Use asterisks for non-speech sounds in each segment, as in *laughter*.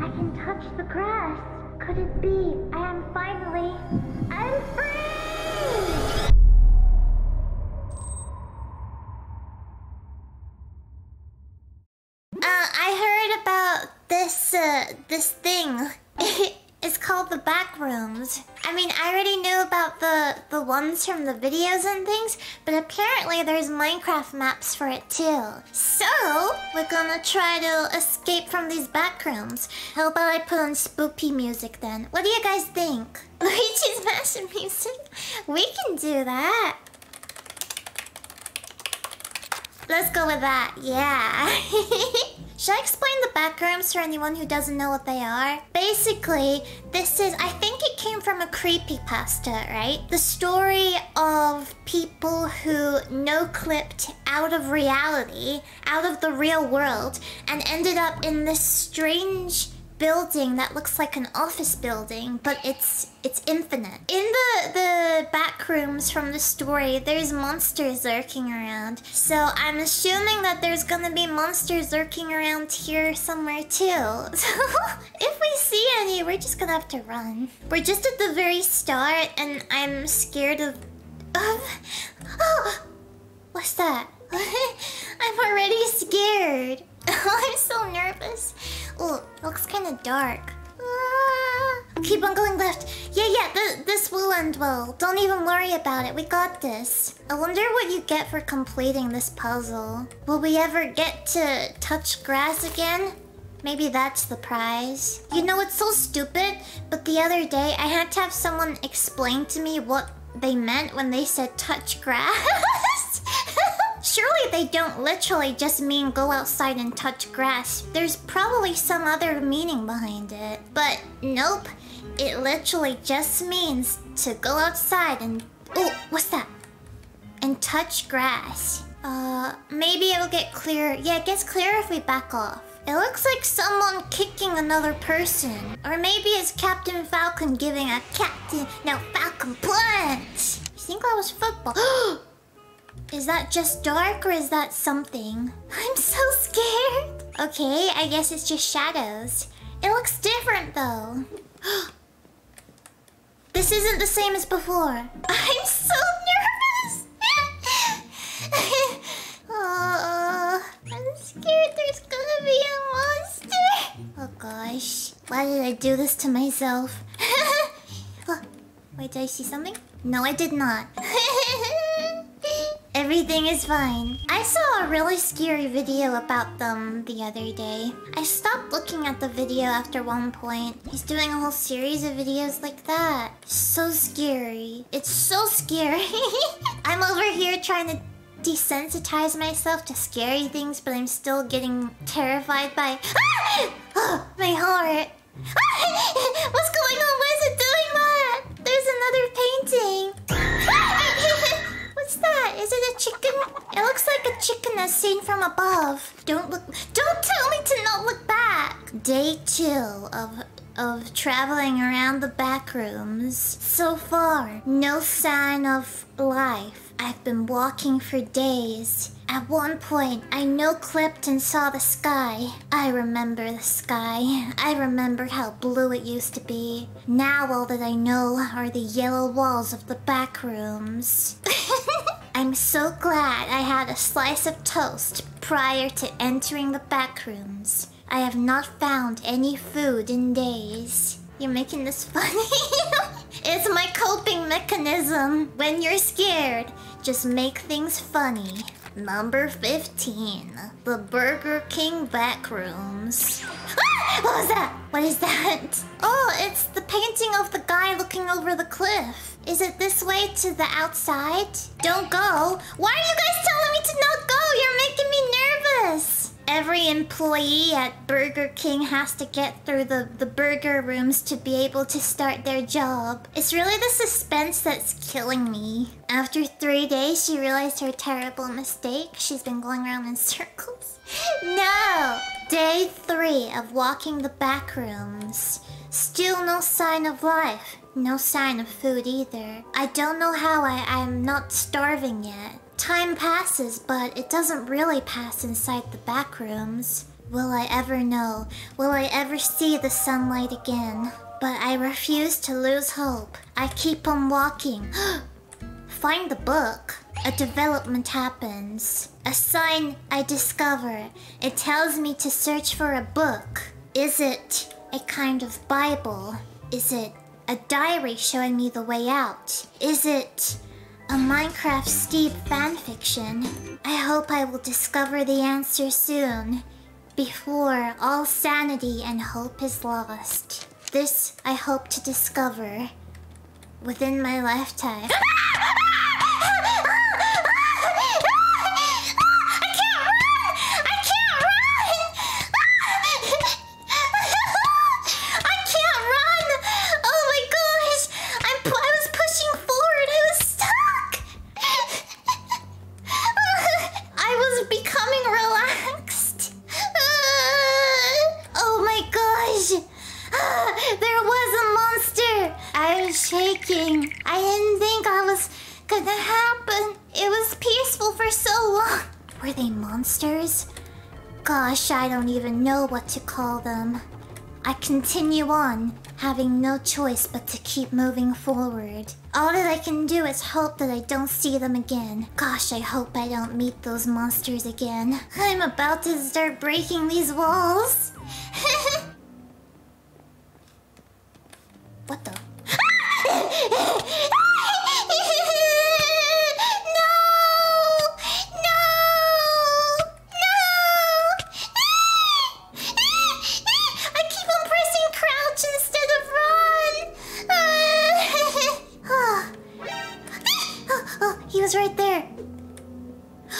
I can touch the grass. Could it be I am finally. I'm free! Uh, I heard about this, uh, this thing. *laughs* it's called the back rooms. I mean, I already knew about the, the ones from the videos and things, but apparently there's Minecraft maps for it too. So, we're gonna try to escape from these back rooms. How about I put on spooky music then? What do you guys think? *laughs* Luigi's Mansion music? We can do that. Let's go with that, yeah. *laughs* Should I explain the backrooms for anyone who doesn't know what they are? Basically, this is, I think it came from a creepypasta, right? The story of people who no-clipped out of reality, out of the real world, and ended up in this strange building that looks like an office building, but it's it's infinite. In the the back rooms from the story, there's monsters lurking around. So I'm assuming that there's gonna be monsters lurking around here somewhere too. *laughs* So if we see any, we're just gonna have to run. We're just at the very start, and I'm scared of of. Oh, what's that? *laughs* I'm already scared. *laughs* I'm so nervous. Oh, looks kind of dark. Ah, keep on going left. Yeah, yeah, th this will end well. Don't even worry about it. We got this. I wonder what you get for completing this puzzle. Will we ever get to touch grass again? Maybe that's the prize. You know, it's so stupid, but the other day I had to have someone explain to me what they meant when they said touch grass. *laughs* Surely they don't literally just mean go outside and touch grass. There's probably some other meaning behind it. But nope, it literally just means to go outside and... Oh, what's that? And touch grass. Uh, maybe it'll get clearer. Yeah, it gets clearer if we back off. It looks like someone kicking another person. Or maybe it's Captain Falcon giving a Captain... No, Falcon punch! You think that was football? *gasps* *gasps* *gasps* Is that just dark or is that something? *laughs* I'm so scared. Okay, I guess it's just shadows. It looks different though. *gasps* this isn't the same as before. *laughs* I'm so nervous. *laughs* oh, I'm scared there's gonna be a monster. Oh gosh, why did I do this to myself? oh, wait, did I see something? No, I did not. Everything is fine. I saw a really scary video about them the other day. I stopped looking at the video after one point. He's doing a whole series of videos like that. So scary. It's so scary. *laughs* I'm over here trying to desensitize myself to scary things, but I'm still getting terrified by... Oh, *gasps* from above. Don't look. Don't tell me to not look back. Day two of of traveling around the back rooms. So far, no sign of life. I've been walking for days. At one point, I no-clipped and saw the sky. I remember the sky. I remember how blue it used to be. Now all that I know are the yellow walls of the back rooms. *laughs* I'm so glad I had a slice of toast prior to entering the back rooms. I have not found any food in days. You're making this *laughs* funny. it's my coping mechanism. When you're scared, just make things funny. Number 15. The Burger King Backrooms. Ah! *laughs* What was that? What is that? *laughs* Oh, it's the painting of the guy looking over the cliff. Is it this way to the outside? Don't go. Why are you guys telling me to not go? You're making me nervous. Every employee at Burger King has to get through the, the burger rooms to be able to start their job. It's really the suspense that's killing me. After three days, she realized her terrible mistake. She's been going around in circles. *laughs* no! Day three of walking the back rooms. Still no sign of life. No sign of food either. I don't know how I, I'm not starving yet. Time passes, but it doesn't really pass inside the back rooms. Will I ever know? Will I ever see the sunlight again? But I refuse to lose hope. I keep on walking. *gasps* Find the book. A development happens. A sign I discover. It tells me to search for a book. Is it a kind of Bible? Is it a diary showing me the way out? Is it a Minecraft Steve fanfiction? I hope I will discover the answer soon, before all sanity and hope is lost. This I hope to discover within my lifetime. *laughs* *gasps* there was a monster! I was shaking. I didn't think I was gonna happen. It was peaceful for so long. Were they monsters? Gosh, I don't even know what to call them. I continue on, having no choice but to keep moving forward. All that I can do is hope that I don't see them again. Gosh, I hope I don't meet those monsters again. I'm about to start breaking these walls. He was right there.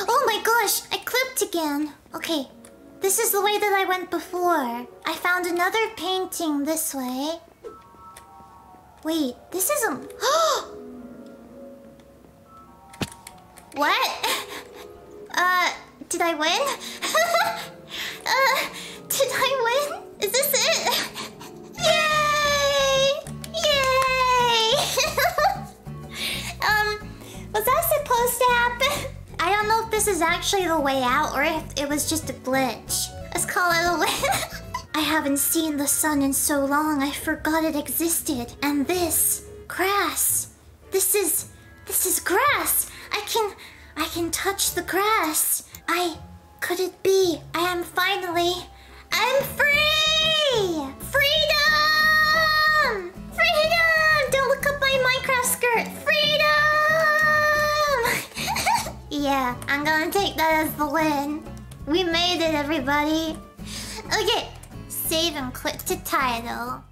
Oh my gosh, I clipped again. Okay, this is the way that I went before. I found another painting this way. Wait, this isn't... *gasps* what? *laughs* Uh, did I win? *laughs* uh, did I win? Is this it? *laughs* Yay! Yay! um, was that supposed to happen? I don't know if this is actually the way out or if it was just a glitch. Let's call it a win. I haven't seen the sun in so long I forgot it existed. And this grass. This is this is grass. I can I can touch the grass. I could it be? I am finally I'm free! Freedom! Freedom! Don't look up my Minecraft skirt. Freedom! *laughs* yeah, I'm gonna take that as the win. We made it, everybody. Okay, save and click to title.